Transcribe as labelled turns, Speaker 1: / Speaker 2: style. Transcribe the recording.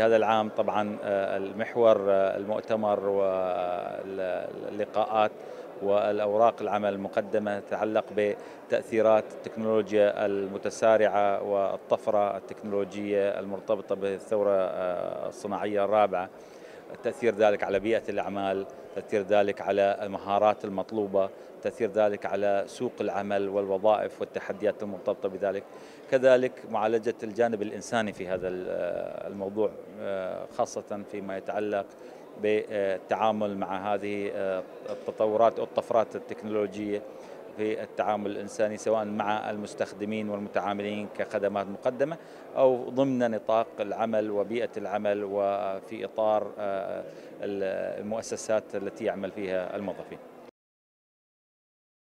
Speaker 1: في هذا العام طبعا المحور المؤتمر واللقاءات والأوراق العمل المقدمة تتعلق بتأثيرات التكنولوجيا المتسارعة والطفرة التكنولوجية المرتبطة بالثورة الصناعية الرابعة. تأثير ذلك على بيئة الأعمال تأثير ذلك على المهارات المطلوبة تأثير ذلك على سوق العمل والوظائف والتحديات المرتبطة بذلك. كذلك معالجة الجانب الإنساني في هذا الموضوع خاصة فيما يتعلق بالتعامل مع هذه التطورات والطفرات التكنولوجية. في التعامل الإنساني سواء مع المستخدمين والمتعاملين كخدمات مقدمة أو ضمن نطاق العمل وبيئة العمل وفي إطار المؤسسات التي يعمل فيها الموظفين.